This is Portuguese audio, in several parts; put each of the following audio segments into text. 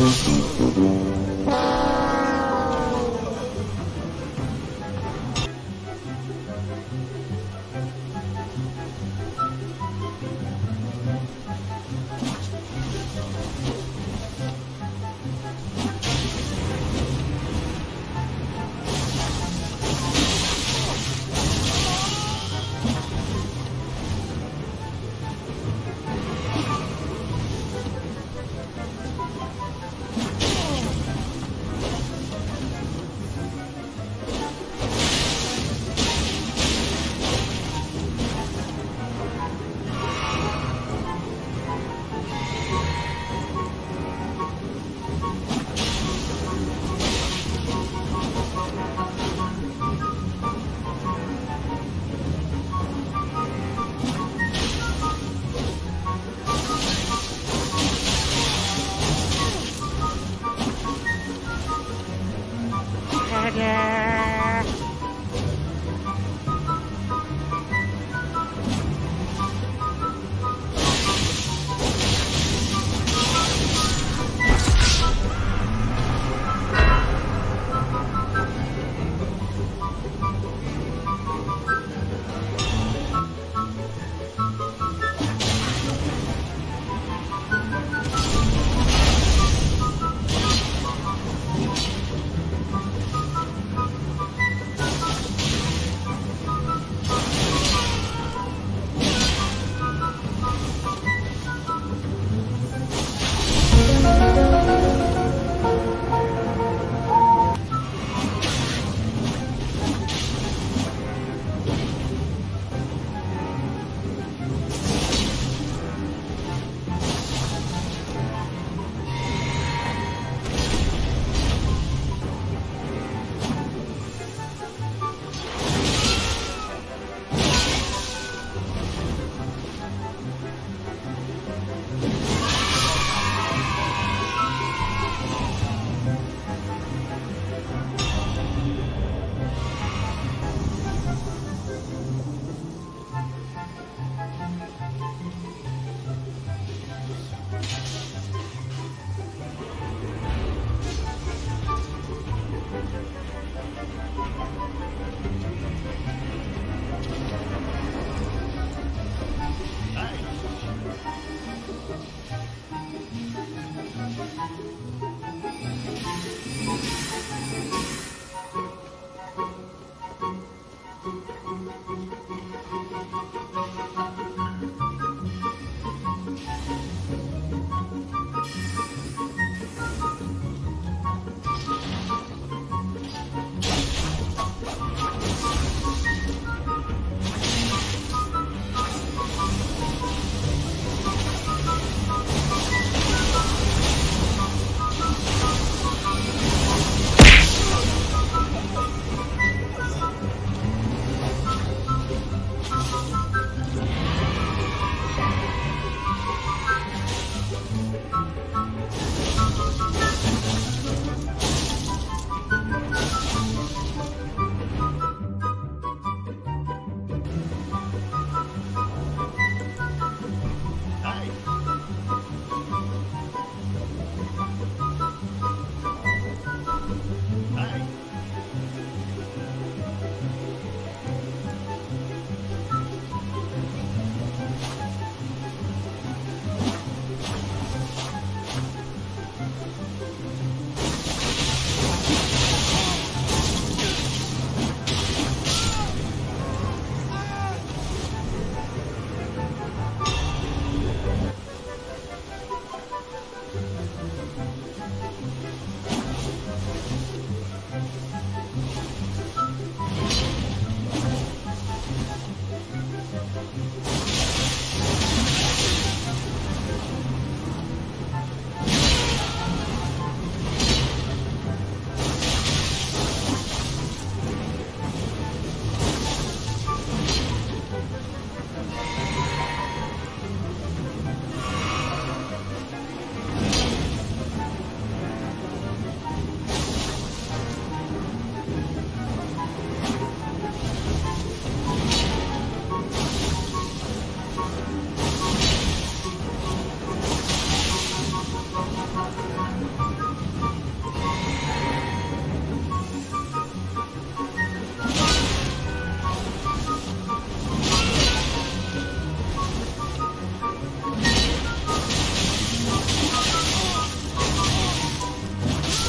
Música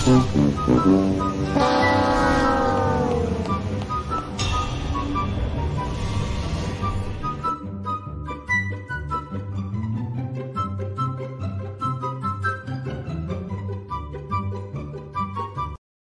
Música